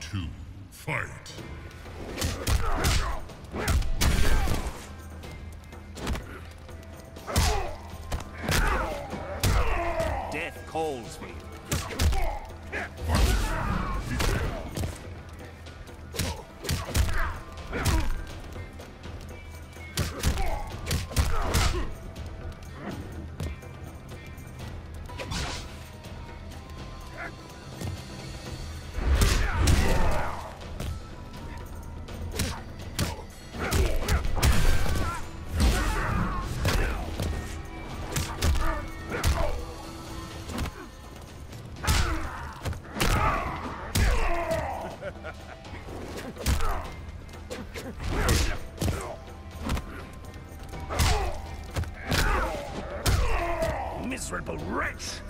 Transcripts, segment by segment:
two, fight. Death calls me. Miserable wretch!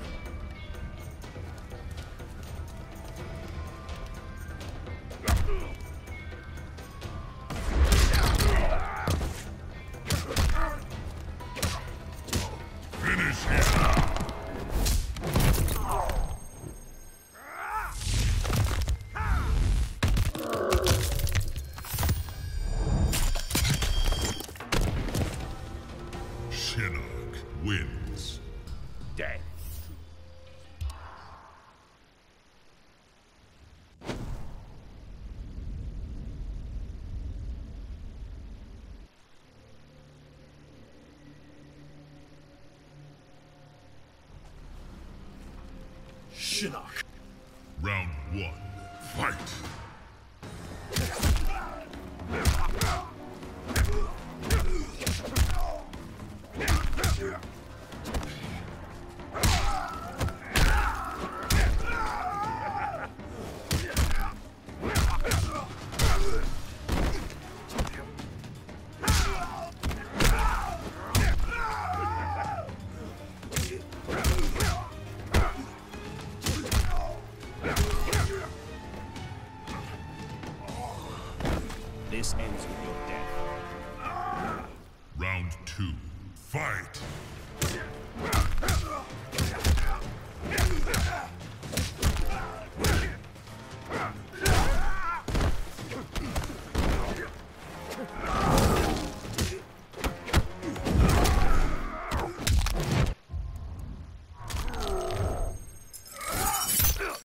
Death. Shinnok. Round one, fight. This ends with your death. Round two. Fight!